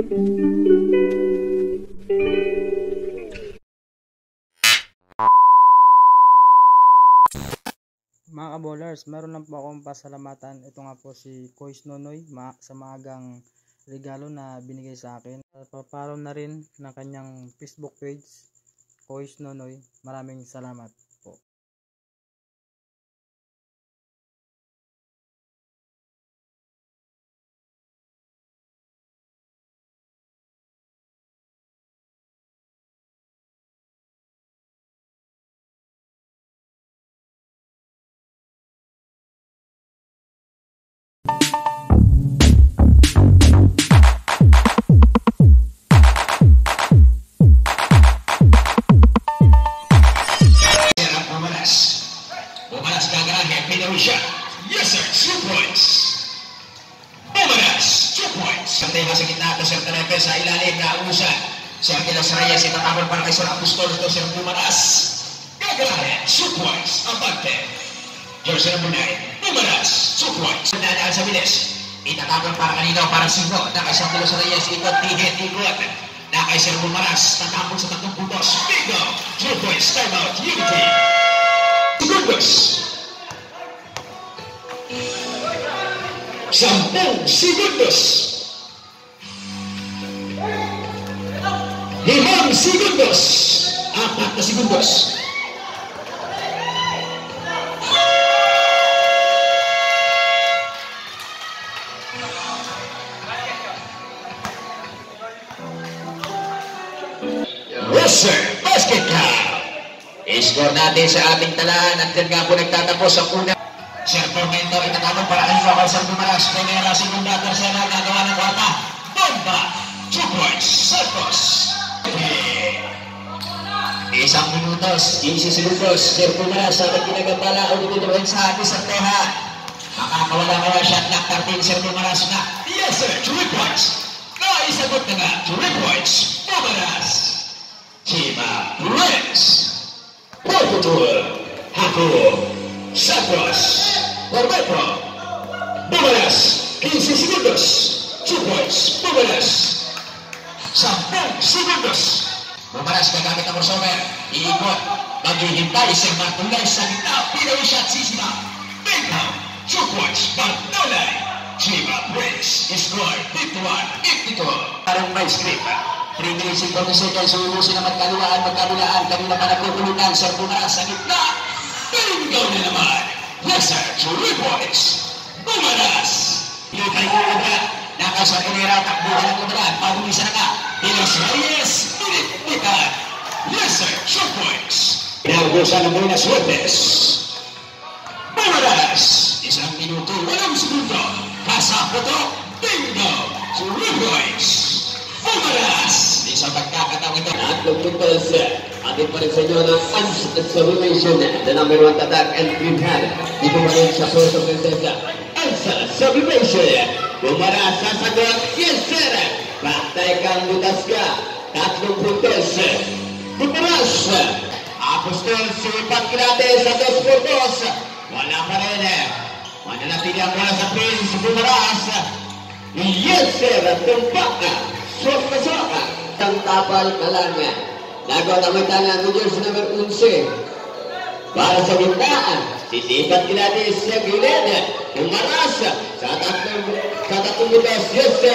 Mga kabolers, meron lang po akong pasalamatan. Ito nga po si Kois Nonoy ma sa maagang regalo na binigay sa akin. Paparo na rin ng kanyang Facebook page, Kois Nonoy. Maraming salamat Ang tema sa gitna ito, Sir Terepe, sa ilalim na usan. Sir Kilos Reyes, itatapon para kay Sir Apostol, ito Sir. Ang bagte. Jersey number 9, Pumalas, two points. Dadaan sa bilis. Itatapon para kanino, para sino. Na kay Sir Kilos Reyes, ikot, tihit, ikot. Na kay Sir Pumalas, tatapon sa tatlong puntos. Bingo! Two points, time out, unity. Segundos. Sampung segundos. Imam Sigundos Ahmad Sigundos Basketball Iskor natin sa ating talaan at nga po nagtatapos ang una Sir Formento itatapos para kayo kapal sa tumalas Primera, segunda, tercera, gagawa ng kwarta Bomba, two points, Isang minutos, isisilubos, sirkula sa pagkinagambala o ditutuhin sa atin sa teha. Makakawala kaya shot na 13, iya, Sir Pumaras na. Yes, sir, 3 points. Nakaisagot na nga, 3 points. Pumaras. Chima Prince. Puputul. Hapo. Sapros. Barbeco. Pumaras. 15 segundos. 2 points. Pumaras. 10 segundos. Bumalas gagamit ang crossover, iikot, maghihintay sa matulay sa gitna, pinawi siya at sisima. Bingo, 2 points, Bartolay, Chima Prince, score 51, 52. Parang may script, 3 minutes and 40 seconds, sumusin na magkaluaan, magkalulaan, kanina pa nagkukulutan, Sir Bumaras sa gitna. Bingo na naman! Yes sir, 3 points! Bumaras! Yung kay Kuya nakasa Enera, takbuhan ng kumaran, pabulisa na ka. Pilos Reyes, pinitpitan. Yes sir, 2 points! Pinaubusan ng Buenas Suertes. Bumaras! Isang minuto, walang segundo. Kasapoto, bingo! 3 points! Bumaras! Isang pagkakataong ito. At nagpuntos, atin pa rin sa inyo ng Ans Sublimation, the number one tatak and green. Dito pa rin sa Puerto Princesa. Ans Sublimation. Kumara sasagot Kisir Batay kang butas ka Tatlong putos Kumaras Apostol si Pankrate sa dos putos Wala pa rin Mananatid ang wala Yeser Tumpak Sosok Ang tapal ka lang Nagawa na may tanan ng Diyos Sisihkan gila desa gila dan Kumarasa Saat aku Saat aku muda sese